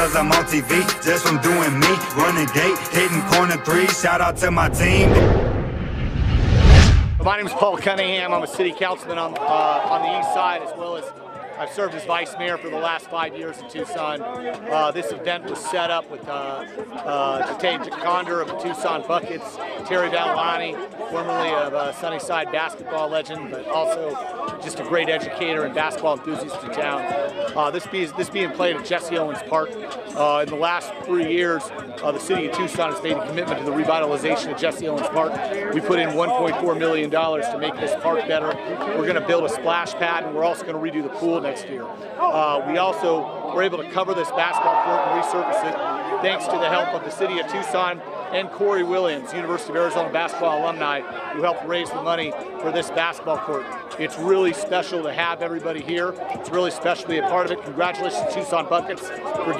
cause I'm on TV just from doing me. Running gate, hitting corner three. Shout out to my team. My name is Paul Cunningham. I'm a city councilman on, uh, on the east side as well as I've served as vice mayor for the last five years in Tucson. Uh, this event was set up with uh, uh, Jate Jaconda of the Tucson Buckets, Terry Valani, formerly of uh, Sunnyside basketball legend, but also just a great educator and basketball enthusiast in town. Uh, this, be, this being played at Jesse Owens Park. Uh, in the last three years, uh, the city of Tucson has made a commitment to the revitalization of Jesse Owens Park. We put in $1.4 million to make this park better. We're going to build a splash pad and we're also going to redo the pool next year. Uh, we also were able to cover this basketball court and resurface it thanks to the help of the city of Tucson and Corey Williams, University of Arizona basketball alumni, who helped raise the money for this basketball court. It's really special to have everybody here. It's really special to be a part of it. Congratulations, Tucson Buckets, for